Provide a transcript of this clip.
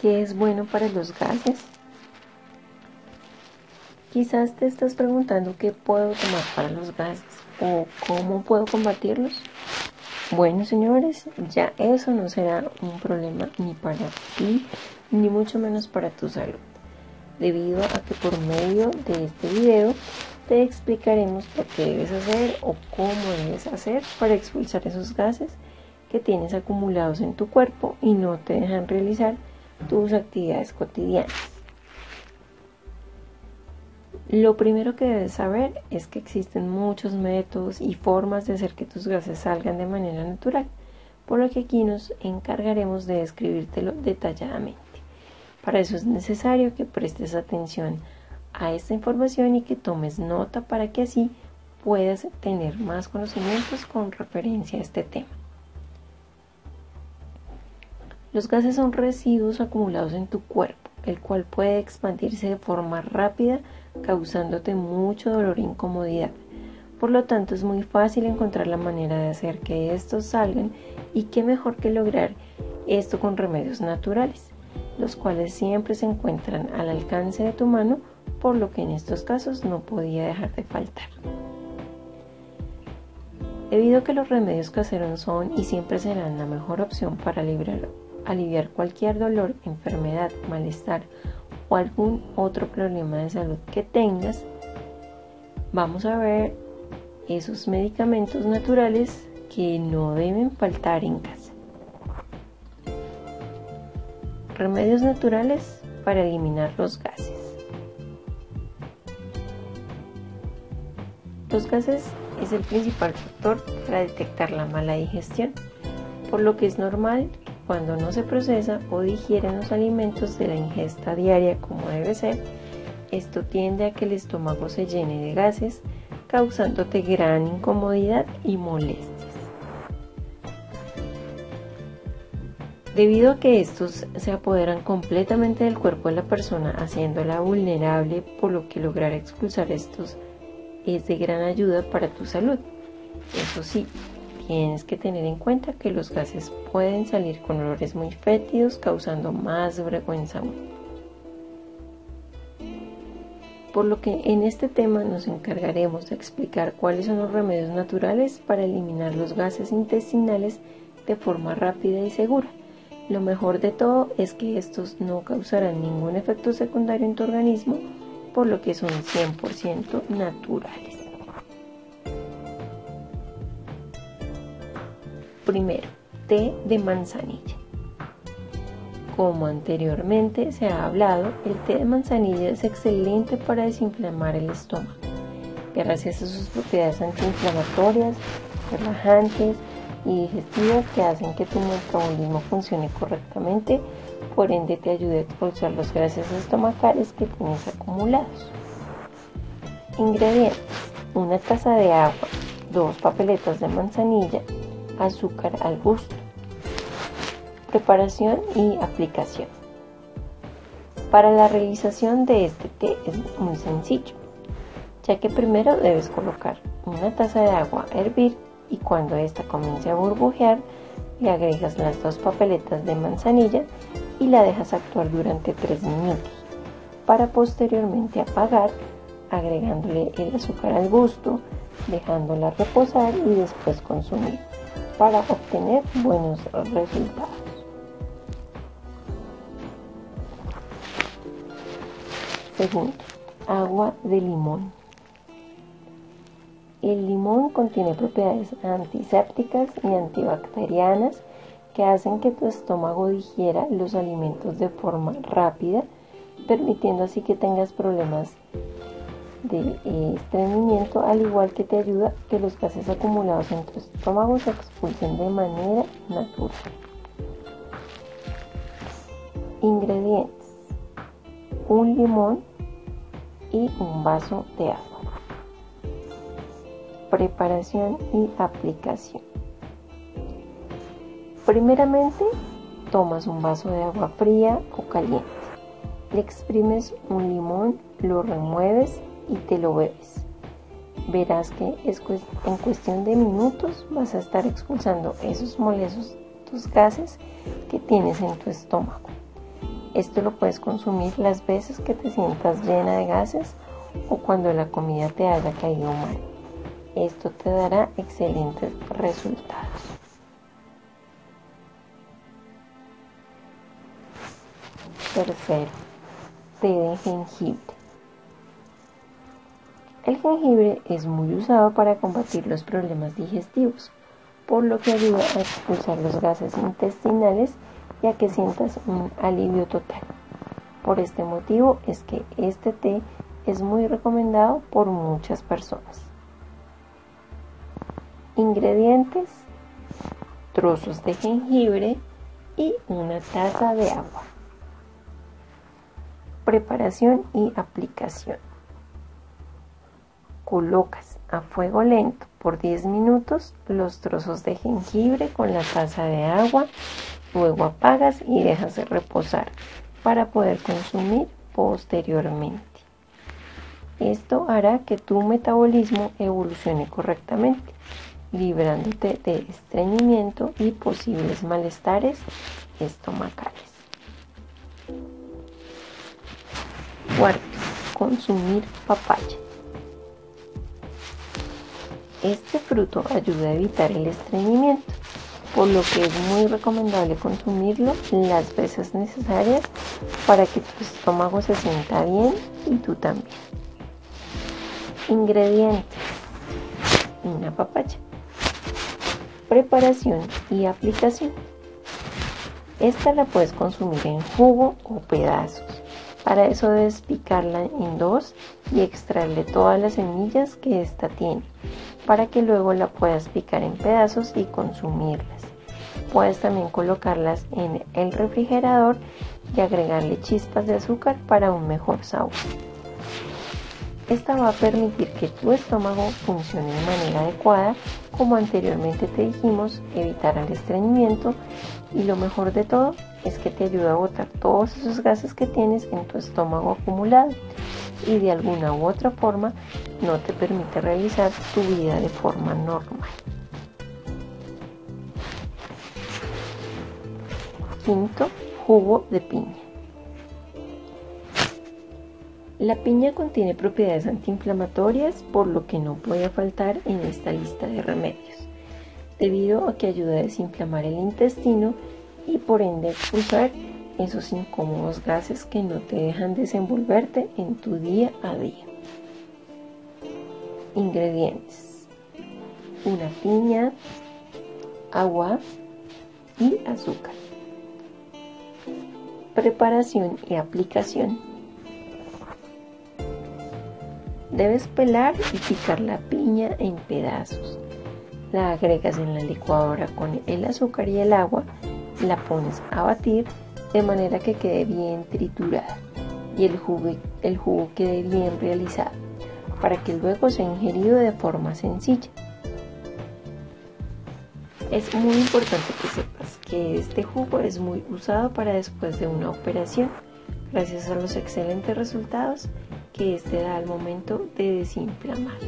¿Qué es bueno para los gases? Quizás te estás preguntando qué puedo tomar para los gases o cómo puedo combatirlos. Bueno, señores, ya eso no será un problema ni para ti, ni mucho menos para tu salud, debido a que por medio de este video te explicaremos lo que debes hacer o cómo debes hacer para expulsar esos gases que tienes acumulados en tu cuerpo y no te dejan realizar tus actividades cotidianas. Lo primero que debes saber es que existen muchos métodos y formas de hacer que tus gases salgan de manera natural, por lo que aquí nos encargaremos de describírtelo detalladamente. Para eso es necesario que prestes atención a esta información y que tomes nota para que así puedas tener más conocimientos con referencia a este tema. Los gases son residuos acumulados en tu cuerpo, el cual puede expandirse de forma rápida causándote mucho dolor e incomodidad. Por lo tanto, es muy fácil encontrar la manera de hacer que estos salgan y qué mejor que lograr esto con remedios naturales, los cuales siempre se encuentran al alcance de tu mano, por lo que en estos casos no podía dejar de faltar. Debido a que los remedios caseros son y siempre serán la mejor opción para aliviar cualquier dolor, enfermedad, malestar o algún otro problema de salud que tengas, vamos a ver esos medicamentos naturales que no deben faltar en casa. Remedios naturales para eliminar los gases. Los gases es el principal factor para detectar la mala digestión, por lo que es normal cuando no se procesa o digieren los alimentos de la ingesta diaria como debe ser, esto tiende a que el estómago se llene de gases, causándote gran incomodidad y molestias. Debido a que estos se apoderan completamente del cuerpo de la persona, haciéndola vulnerable, por lo que lograr expulsar estos es de gran ayuda para tu salud. Eso sí, tienes que tener en cuenta que los gases pueden salir con olores muy fétidos causando más vergüenza aún. Por lo que en este tema nos encargaremos de explicar cuáles son los remedios naturales para eliminar los gases intestinales de forma rápida y segura. Lo mejor de todo es que estos no causarán ningún efecto secundario en tu organismo, por lo que son 100% naturales. Primero, té de manzanilla. Como anteriormente se ha hablado, el té de manzanilla es excelente para desinflamar el estómago, gracias a sus propiedades antiinflamatorias, relajantes y digestivas que hacen que tu metabolismo funcione correctamente, por ende te ayude a expulsar los gases estomacales que tienes acumulados. Ingredientes: una taza de agua, dos papeletas de manzanilla, azúcar al gusto. Preparación y aplicación. Para la realización de este té es muy sencillo, ya que primero debes colocar una taza de agua a hervir y cuando ésta comience a burbujear, le agregas las dos papeletas de manzanilla y la dejas actuar durante 3 minutos, para posteriormente apagar, agregándole el azúcar al gusto, dejándola reposar y después consumir para obtener buenos resultados. Segundo, agua de limón. El limón contiene propiedades antisépticas y antibacterianas que hacen que tu estómago digiera los alimentos de forma rápida, permitiendo así que tengas problemas de eh, estreñimiento, al igual que te ayuda que los gases acumulados en tu estómago se expulsen de manera natural. Ingredientes: un limón y un vaso de agua. Preparación y aplicación. Primeramente, tomas un vaso de agua fría o caliente. Le exprimes un limón, lo remueves y te lo bebes. Verás que es en cuestión de minutos vas a estar expulsando esos molestos gases que tienes en tu estómago. Esto lo puedes consumir las veces que te sientas llena de gases o cuando la comida te haya caído mal. Esto te dará excelentes resultados. Tercero, té de jengibre. El jengibre es muy usado para combatir los problemas digestivos, por lo que ayuda a expulsar los gases intestinales y a que sientas un alivio total. Por este motivo es que este té es muy recomendado por muchas personas. Ingredientes, trozos de jengibre y una taza de agua. Preparación y aplicación. Colocas a fuego lento por 10 minutos los trozos de jengibre con la taza de agua, luego apagas y dejas de reposar para poder consumir posteriormente. Esto hará que tu metabolismo evolucione correctamente, librándote de estreñimiento y posibles malestares estomacales. Cuarto, consumir papaya. Este fruto ayuda a evitar el estreñimiento, por lo que es muy recomendable consumirlo las veces necesarias para que tu estómago se sienta bien y tú también. Ingredientes. Una papaya. Preparación y aplicación. Esta la puedes consumir en jugo o pedazos. Para eso debes picarla en dos y extraerle todas las semillas que ésta tiene, para que luego la puedas picar en pedazos y consumirlas. Puedes también colocarlas en el refrigerador y agregarle chispas de azúcar para un mejor sabor. Esta va a permitir que tu estómago funcione de manera adecuada, como anteriormente te dijimos, evitar el estreñimiento y lo mejor de todo es que te ayuda a botar todos esos gases que tienes en tu estómago acumulado y de alguna u otra forma no te permite realizar tu vida de forma normal. Quinto, jugo de piña. La piña contiene propiedades antiinflamatorias, por lo que no puede faltar en esta lista de remedios, debido a que ayuda a desinflamar el intestino y por ende expulsar esos incómodos gases que no te dejan desenvolverte en tu día a día. Ingredientes. Una piña, agua y azúcar. Preparación y aplicación. Debes pelar y picar la piña en pedazos. La agregas en la licuadora con el azúcar y el agua, la pones a batir de manera que quede bien triturada y el jugo, el jugo quede bien realizado para que luego sea ingerido de forma sencilla. Es muy importante que sepas que este jugo es muy usado para después de una operación, gracias a los excelentes resultados que este da al momento de desinflamar.